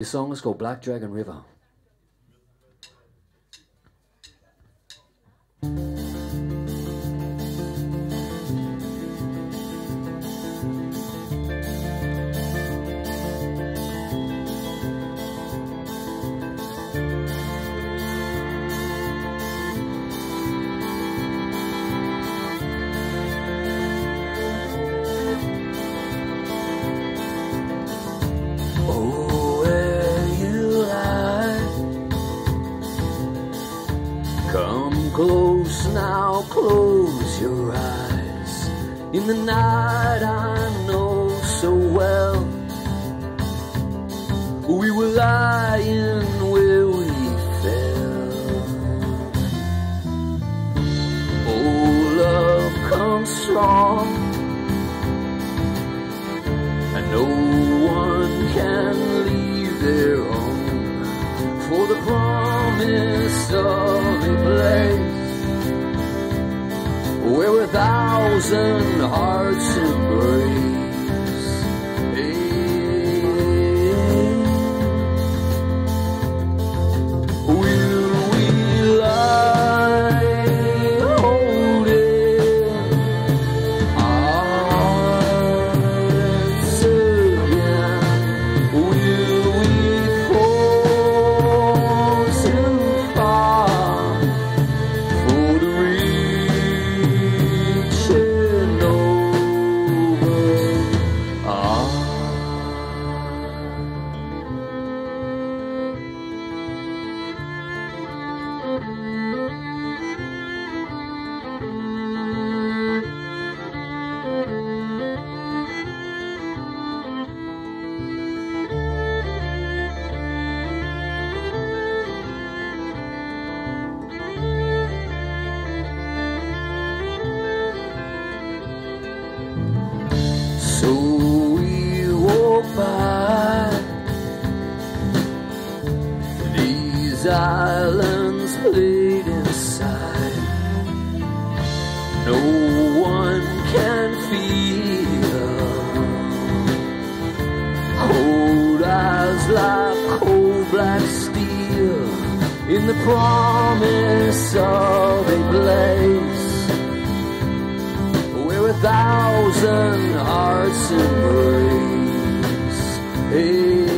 This song is called Black Dragon River. Close now, close your eyes. In the night, I know so well. We were lying where we fell. Oh, love comes strong and no one can leave their own for the promise a place where a thousand hearts embrace. No one can feel cold as like cold black steel in the promise of a place where a thousand hearts embrace. Hey.